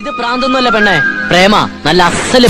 ഇത് പ്രാന്തൊന്നുമല്ല പെണ്ണെ. പ്രേമ നല്ല അസൽ